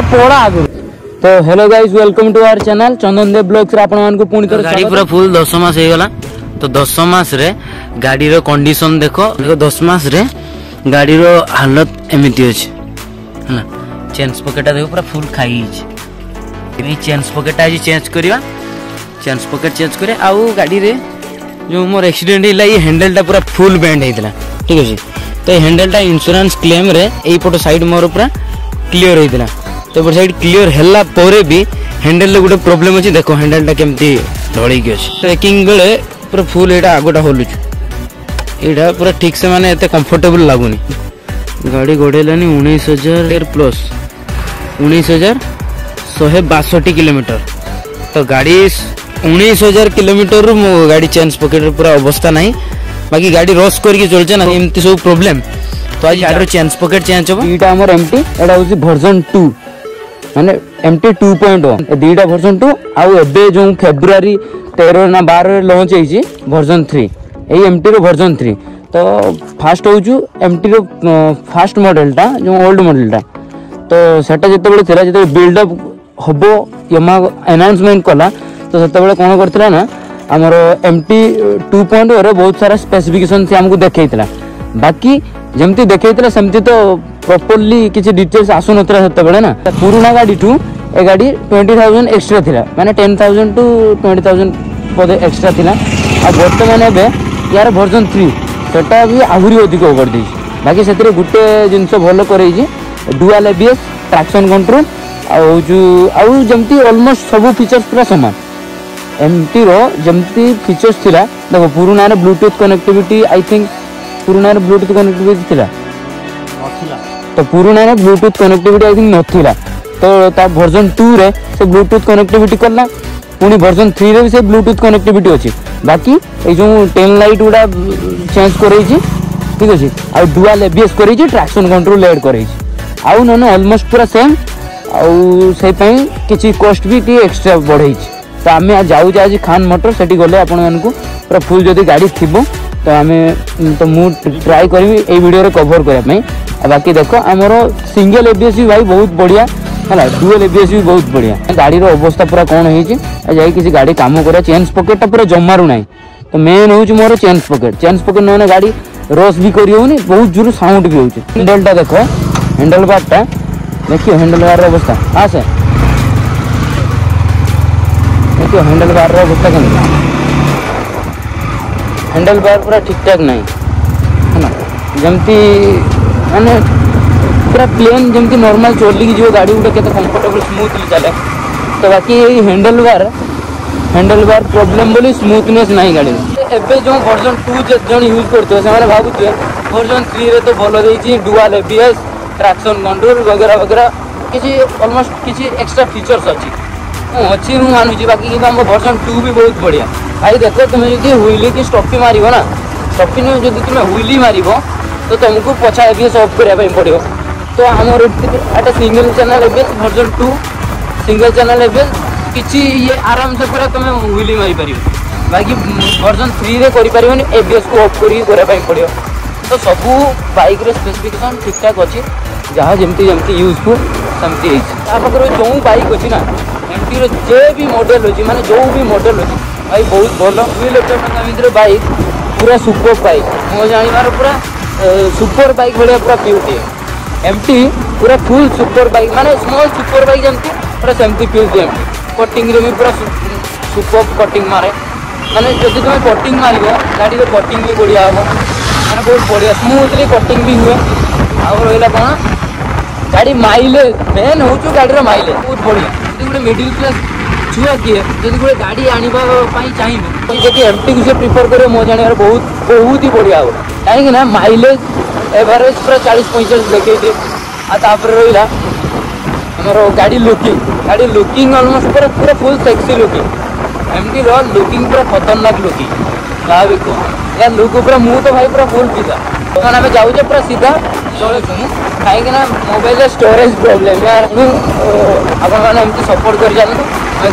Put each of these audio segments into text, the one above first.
से पोड़ा आगु तो hello guys welcome to our channel Chandan Dev blogs रे आपन मान को पूर्ण कर गाड़ी पूरा फुल 10 मास हे गला तो 10 मास रे गाड़ी रो कंडीशन देखो 10 मास रे गाड़ी रो हालत एमिति होछ हला चेंज पॉकेटा देखो पूरा फुल खाई छ इनी चेंज पॉकेटा जे चेंज करिवा चेंज पॉकेट चेंज करे आउ गाड़ी रे जो मोर एक्सीडेंट हिला ये हैंडलटा पूरा फुल बेंड हेतला ठीक है जी तो हैंडलटा इंश्योरेंस क्लेम रे एई पोटो साइड मोर पूरा क्लियर हेतला तो एपट सैड क्लीयर है भी हैंडेल गोटे प्रोब्लेम अच्छे देख हैंडेल टा कमी ढलिक ट्रेकिंग बेले पूरा फुल यहाँ आगटा हलुचु यहाँ पूरा ठीक से मैंने ये कम्फर्टेबल लगुनी गाड़ी गढ़ेलानी उजार हजार एयर प्लस उन्नीस हजार शहे बासठ कोमीटर तो गाड़ी उन्नीस हजार किलोमीटर रू गाड़ी चेन्स पकेट पूरा अवस्था ना बाकी गाड़ी रस करके चलचे ना एमती सब प्रोब्लेम तो आज गाड़ी चेन्स पकेट चेज हम यहाँ एम टी एटा भर्जन टू ମାନେ ଏମ୍ଟି ଟୁ ପଏଣ୍ଟ ୱାନ୍ ଦୁଇଟା ଭର୍ସନ୍ ଟୁ ଆଉ ଏବେ ଯେଉଁ ଫେବୃଆରୀ ତେର ନା ବାରରେ ଲଞ୍ଚ ହେଇଛି ଭର୍ସନ୍ ଥ୍ରୀ ଏଇ ଏମ୍ଟିର ଭର୍ସନ୍ ଥ୍ରୀ ତ ଫାଷ୍ଟ ହେଉଛୁ ଏମ୍ଟିର ଫାଷ୍ଟ ମଡ଼େଲଟା ଯେଉଁ ଓଲ୍ଡ ମଡ଼େଲଟା ତ ସେଟା ଯେତେବେଳେ ଥିଲା ଯେତେବେଳେ ବିଲ୍ଡଅପ୍ ହେବ ୟମା ଆନାଉନ୍ସମେଣ୍ଟ କଲା ତ ସେତେବେଳେ କ'ଣ କରିଥିଲା ନା ଆମର ଏମ୍ଟି ଟୁ ପଏଣ୍ଟ ଓରେ ବହୁତ ସାରା ସ୍ପେସିଫିକେସନ୍ ସେ ଆମକୁ ଦେଖେଇଥିଲା ବାକି ଯେମିତି ଦେଖେଇଥିଲା ସେମିତି ତ ପ୍ରପରଲି କିଛି ଡିଟେଲ୍ସ ଆସୁନଥିଲା ସେତେବେଳେ ନା ପୁରୁଣା ଗାଡ଼ିଠୁ ଏ ଗାଡ଼ି ଟ୍ୱେଣ୍ଟି ଥାଉଜେଣ୍ଡ ଏକ୍ସଟ୍ରା ଥିଲା ମାନେ ten thousand to twenty thousand ବୋଧେ ଏକ୍ସଟ୍ରା ଥିଲା ଆଉ ବର୍ତ୍ତମାନ ଏବେ ୟାର ଭର୍ଜନ ଥ୍ରୀ ସେଟା ବି ଆହୁରି ଅଧିକ କରିଦେଇଛି ବାକି ସେଥିରେ ଗୋଟେ ଜିନିଷ ଭଲ କରେଇଛି ଡୁଆଲ୍ ଏବିଏସ୍ ଟ୍ରାକ୍ସନ୍ କଣ୍ଟ୍ରୋଲ୍ ଆଉ ଯେଉଁ ଆଉ ଯେମିତି ଅଲମୋଷ୍ଟ ସବୁ ଫିଚର୍ସ ପୁରା ସମାନ ଏମିତିର ଯେମିତି ଫିଚର୍ସ ଥିଲା ଦେଖ ପୁରୁଣାରେ ବ୍ଲୁଟୁଥ୍ କନେକ୍ଟିଭିଟି ଆଇ ଥିଙ୍କ ପୁରୁଣାରେ ବ୍ଲୁଟୁଥ୍ କନେକ୍ଟିଭିଟି ଥିଲା ତ ପୁରୁଣାରେ ବ୍ଲୁଟୁଥ୍ କନେକ୍ଟିଭିଟି ଆଇ ଥିଙ୍କ ନଥିଲା ତ ତା ଭର୍ଜନ ଟୁରେ ସେ ବ୍ଲୁଟୁଥ୍ କନେକ୍ଟିଭିଟି କଲା ପୁଣି ଭର୍ଜନ ଥ୍ରୀରେ ବି ସେ ବ୍ଲୁଟୁଥ୍ କନେକ୍ଟିଭିଟି ଅଛି ବାକି ଏଇ ଯେଉଁ ଟେନ୍ ଲାଇଟ୍ ଗୁଡ଼ା ଚେଞ୍ଜ କରେଇଛି ଠିକ୍ ଅଛି ଆଉ ଡୁଆଲ୍ ଏବିଏସ୍ କରେଇଛି ଟ୍ରାକ୍ସନ୍ କଣ୍ଟ୍ରୋଲ୍ ଏଡ଼୍ କରେଇଛି ଆଉ ନହେଲେ ଅଲମୋଷ୍ଟ ପୁରା ସେମ୍ ଆଉ ସେଇପାଇଁ କିଛି କଷ୍ଟ ବି ଟିକେ ଏକ୍ସଟ୍ରା ବଢ଼େଇଛି ତ ଆମେ ଯାଉଛେ ଆଜି ଖାନ୍ ମଟର ସେଠି ଗଲେ ଆପଣମାନଙ୍କୁ ପୁରା ଫୁଲ୍ ଯଦି ଗାଡ଼ି ଥିବ तो आम तो मुझे ट्राए करी ये कभर करने बाकी देख आमर सिंगल ए एबीएस भाई बहुत बढ़िया है डुएल एबीएस भी बहुत बढ़िया गाड़ी अवस्था पूरा कौन हो जाए गाड़ी कम कर चेन्स पकेटा पूरा जमारू ना तो मेन हूँ मोर चेन्स पकेट चेन्स पकेट ना गाड़ी रस भी कर बहुत जोर साउंड भी होंडेलटा देख हेंडल बारटा देखियो हेंडल बार अवस्था हाँ सर देखियो हैंडेल बार अवस्था कैसे हैंडल बार पूरा ठीक ठाक नहीं है ना जमती मैंने पूरा प्लेन जमती नॉर्मल चली जो गाड़ी गुड़ा के कम्फर्टेबल स्मूथली चले तो बाकी handle bar handle bar problem बोली स्मूथनेस ना गाड़ी एवं जो वर्जन टू जो यूज करते से भावुए वर्जन थ्री तो भल रही डुआल एस ट्राक्शन कंट्रोल वगैरह वगैरह किसी अलमोस्ट किसी एक्स्ट्रा फीचर्स अच्छी अच्छी मुझे मानुची बाकी वर्जन टू भी बहुत बढ़िया ଭାଇ ଦେଖ ତୁମେ ଯଦି ହୁଇଲିକି ଷ୍ଟପି ମାରିବ ନା ଷ୍ଟପି ନୁହେଁ ଯଦି ତୁମେ ହୁଇଲି ମାରିବ ତ ତୁମକୁ ପଛା ଏବିଏସ୍ ଅଫ୍ କରିବା ପାଇଁ ପଡ଼ିବ ତ ଆମର ଏଇଟା single channel ABS version two single channel ABS କିଛି ଇଏ ଆରାମସେ ପୁରା ତୁମେ ହୁଇଲି ମାରିପାରିବ ବାକି ଭର୍ଜନ୍ ଥ୍ରୀରେ କରିପାରିବନି ଏବିଏସ୍କୁ ଅଫ୍ କରିକି କରିବା ପାଇଁ ପଡ଼ିବ ତ ସବୁ ବାଇକ୍ର ସ୍ପେସିଫିକେସନ୍ ଠିକ୍ଠାକ୍ ଅଛି ଯାହା ଯେମିତି ଯେମିତି ୟୁଜ୍ଫୁଲ୍ ସେମିତି ହେଇଛି ତା ପାଖରେ ଯେଉଁ ବାଇକ୍ ଅଛି ନା ଏମିତିର ଯେ ବି ମଡ଼େଲ୍ ଅଛି ମାନେ ଯେଉଁ ବି ମଡ଼େଲ୍ ଅଛି भाई बहुत भल दुई लक्ष टा भर बैक पूरा सुपर बैक मो जानवर पूरा सुपर बैक भाया पूरा प्यूटी एम टी पूरा फुल सुपर बैक मानते स्मल सुपर बैक जमी पूरा सेमती प्यूटी एम कटिंग भी पूरा सुपर कटिंग मारे मैंने जब तुम कटिंग मार गाड़ी कटिंग भी बढ़िया हम मैंने बहुत बढ़िया स्मूथली कटिंग भी हुए आगे कौन गाड़ी माइलेज मेन हो गाड़ी माइलेज बहुत बढ़िया गोटे मिडिल क्लास छुआ किए जदि गोटे गाड़ी आने चाहिए जी एम टी से प्रिफर कर मो जाना बहुत बहुत ही बढ़िया हो कहीं माइलेज एवरेज पूरा चालीस पैंचाश देखे रहा गाड़ी लुकिंग गाड़ी लुकिंग अलमोस्ट पूरा पूरा full sexy looking MT looking पूरा खतरनाक लुकिंग जहाँ यार कह लुक मु तो भाई पूरा फुल पिता बर्तमान आम जाऊ पूरा सीधा चलो कहीं मोबाइल स्टोरेज प्रोब्लेम यार आप सपोर्ट कर जानते तो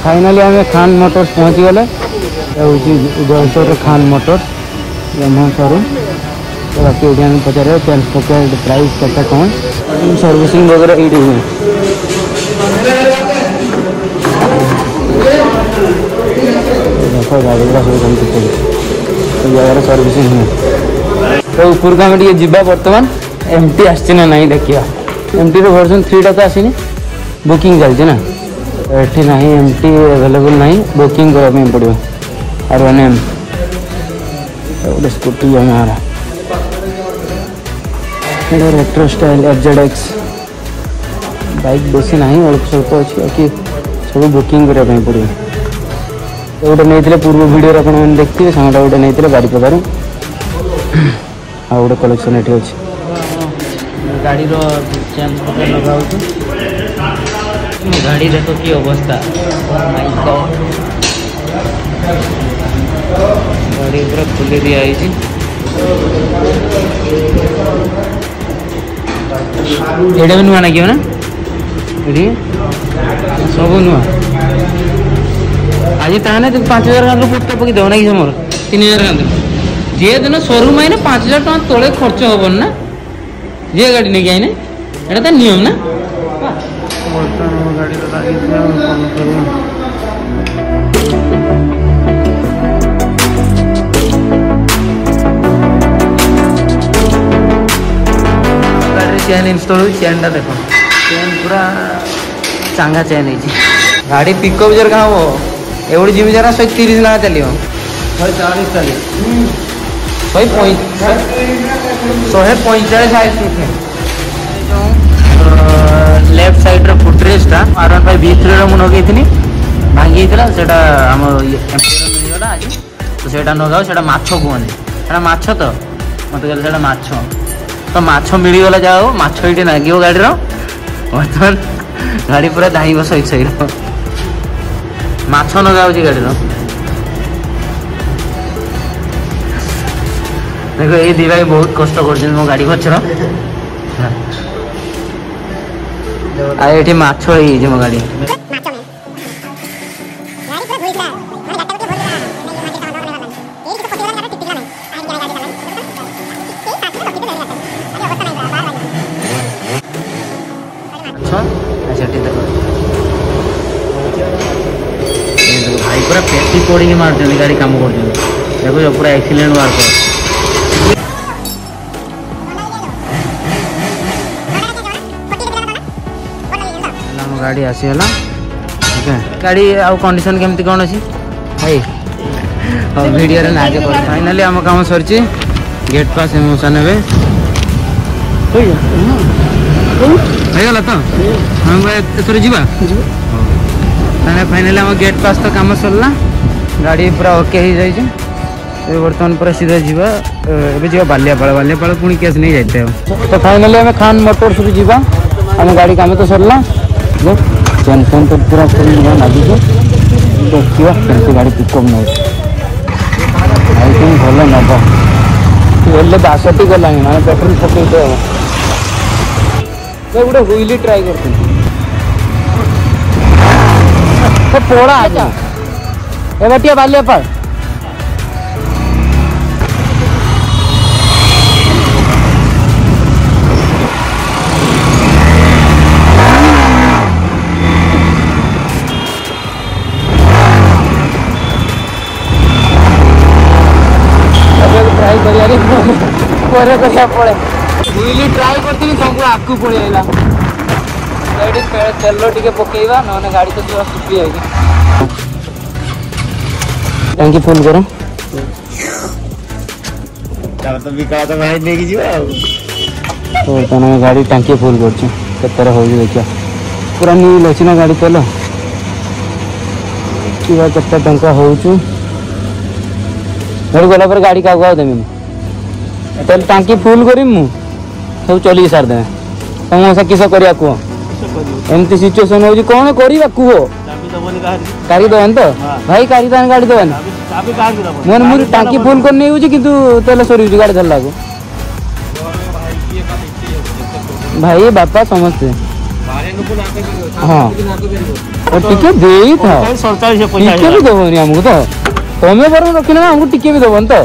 फाइनाली आम खान मोटर्स पहुँची गले जयसोर खान मोटर्स ब्रह्मा शोरूम तो बाकी ये पचारे पेन्स पकेट प्राइस कैसे कौन सर्विसिंग वगैरह ये हुए देखो गाड़ी गुड़ा सब कम तो जगह सर्विसिंग हुए तो उपरकू आम टे बर्तमान एम टी आसना ना देखा एम टी वर्जन थ्रीटा तो आसनी बुकिंग चलती ना एटी ना एम टी अवेलेबल ना बुकिंग करने पड़ो आर वन एम गोटे स्कूटी जमे retro style FZ X back base ना अल्प स्वल्प अच्छी बाकी सब बुकिंग करने पड़ो तो गोटे नहीं पूर्व भिड आपने देखिए सांगटा गोटे नहीं बारिप आ गए कलेक्शन ये अच्छे गाड़ी चेंज लगा तो। গাড়ি দেখো কি অবস্থা গাড়ি পুরো খুলে দিয়া হয়েছে এটা বি নূয়া নাকি না এটি সব নূয়া আজ তাহলে পাঁচ হাজার টাকা পোস্ট পকাই দেব নাকি সমর তিন হাজার টাকা যে দিন শোরুম আইনে পাঁচ হাজার টাকা তোলে খরচ হব না যে গাড়ি নাকি আইনে এটা তার নিয়ম না गाड़ी बता दी मैं फॉलो चैन इन्स्टॉल देखो चॅन पुरा चांगा चॅन यायची गाडी पिकअप जर का हो एवढी जिमी जरा सोय तिरीस ना चाली हो सोय चाळीस चाली सोय पंच सोय पंचेचाळीस आहे तिथे ଲେଫ୍ଟ ସାଇଡ଼୍ର ଫୁଟରେଜ୍ଟା ଆର୍ ୱାନ୍ ବାଇ ଭି ଥ୍ରୀର ମୁଁ ଲଗେଇଥିଲି ଭାଙ୍ଗିଯାଇଥିଲା ସେଇଟା ଆମ ମିଳିଗଲା ଆଜି ତ ସେଇଟା ନଗାଉ ସେଇଟା ମାଛ କୁହନ୍ତି ସେଇଟା ମାଛ ତ ମୋତେ କହିଲେ ସେଇଟା ମାଛ ତ ମାଛ ମିଳିଗଲା ଯାହା ହଉ ମାଛ ଏଇଠି ନାଗିବ ଗାଡ଼ିର ବର୍ତ୍ତମାନ ଗାଡ଼ି ପୁରା ଧାଇଁବ ସହିତ ସହିର ମାଛ ନଗାଉଛି ଗାଡ଼ିର ଦେଖ ଏଇ ଦୁଇ ଭାଇ ବହୁତ କଷ୍ଟ କରୁଛନ୍ତି ମୋ ଗାଡ଼ି ପଛର আর এটি ମାଛ ହେଇଯାଇଛି ମୋ ଗାଡ଼ି ସେଠି ଦେଖ ଭାଇ ପୁରା ପେଟି ପଡ଼ିକି ମାରୁଛନ୍ତି ଗାଡ଼ି କାମ କରୁଛନ୍ତି ଦେଖୁଛ ପୁରା ଏକ୍ସିଲେଣ୍ଟ ମାର୍କ गाड़ी आसीगला गाड़ी आउ कंडीशन केमती कौन अच्छी भाई हाँ भिडियो ना finally I'm come sir get pass emotion a finally I'm get pass to come sir गाड़ी पूरा ओके बर्तमान पूरा सीधा जावा बालियापाड़ बालियापाड़ पुणी कैस नहीं जाते तो फाइनाली आम खान मोटर्स जी आम गाड़ी कम तो सरला ये चैन तो पूरा फुल हुआ नदी को देखिए कैसे गाड़ी पिकअप कम आई थिंक भले ना बोले दास ठीक गला है मैंने पेट्रोल सब दे दो मैं उड़े हुईली ट्राई कर थी तो पोड़ा आ जा ए बटिया वाले पर ଘରେ କରିବାକୁ ପଡ଼େ ହୁଇଲି ଟ୍ରାଏ କରିଥିଲି ସବୁ ଆଗକୁ ପଳେଇ ଆଇଲା ଏଠି ତେଲ ଟିକେ ପକେଇବା ନହେଲେ ଗାଡ଼ି ତ ଯିବା ଶୁଖି ଯାଇଛି ଟାଙ୍କି ଫୁଲ୍ କର ତାପରେ ତ ବିକାଶ ଭାଇ ନେଇକି ଯିବା ଆଉ ବର୍ତ୍ତମାନ ଗାଡ଼ି ଟାଙ୍କି ଫୁଲ୍ କରୁଛୁ କେତେଥର ହେଉଛି ଦେଖିବା ପୁରା ନ୍ୟୁଲ୍ ଅଛି ନା ଗାଡ଼ି ତେଲ ଦେଖିବା କେତେ ଟଙ୍କା ହେଉଛୁ ଘରୁ ଗଲା ପରେ ଗାଡ଼ି କାହାକୁ ଆଉ ଦେମିନି तो हाँ। टांकी फुल करम सब चल सारे तुम सा किस कर एमती सिचुएशन हो कौन करवा कह काढ़ी दबे तो भाई काढ़ी दबे गाड़ी दबे मैंने मुझे टांकी फुल कर नहीं हो कितु तेल सर गाड़ी धरला को भाई बापा समस्ते हाँ टे था सरकार तो तुम्हें बर रखने भी दबन तो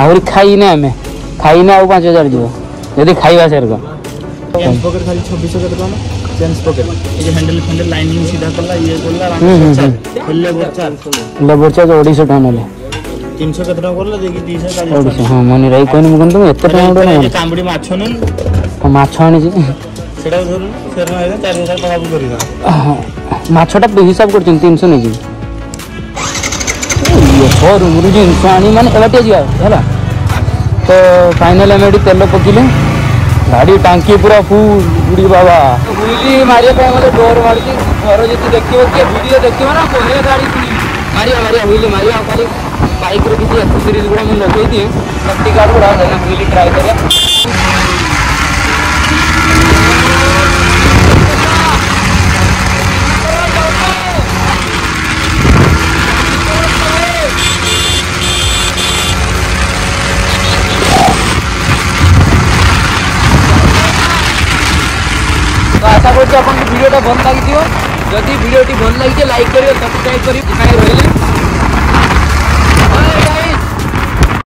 ଆହୁରି ଖାଇନେ ଆମେ ଖାଇନେ ଆଉ ପାଞ୍ଚ ହଜାର ଯିବ ଯଦି ଖାଇବା ସାର୍ କ'ଣ ଛବିଶ ହଜାର ଟଙ୍କା চেঞ্জ পকেট এই যে হ্যান্ডেল ফ্যান্ডেল লাইনিং সিধা করলা ইয়ে করলা লেবর চার্জ লেবর চার্জ অড়াইশো টাকা নেলে তিনশো কত টাকা করলে দেখি দুইশো অড়াইশো হ্যাঁ মনে রাখি কইনি মুকুন তুমি এত টাকা উঠে না কামড়ি মাছ নেন মাছ আনিছি সেটা ধরুন সেরকম হয়ে টাকা হিসাব করছেন তিনশো নিয়েছি યહોર ગુરુજી ઇન્સાની મને એવટે જ હેલા તો ફાઇનલ અમે એଠି ତେଲ ପକିଲେ ଗାଡ଼ି ଟାଙ୍କି ପୁରା ଫୁଲ୍ ଗୁଡ଼ି ବାବା ଗୁଲି ମାରିବା ପାଇଁ ମୋତେ ଡୋର ମାରୁଛି ଘର ଯଦି ଦେଖିବ କିଏ ଭିଡ଼ିଓ ଦେଖିବ ନା କହିଲେ ଗାଡ଼ି ମାରିବା ମାରିବା ଗୁଲି ମାରିବା ଆଉ ଖାଲି ବାଇକ୍ର କିଛି ଏକ୍ସେସରିଜ୍ ଗୁଡ଼ା ମୁଁ ଲଗେଇ ଦିଏ ପ୍ରତି ଗାଡ଼ି ଗୁଡ଼ା ଗୁଲି ଟ୍ରାଏ କରିବା ভিডিওটা বন লাগি থিও যদি ভিডিওটি বন লাগি থে লাইক করিও সাবস্ক্রাইব করিও লাইক রইল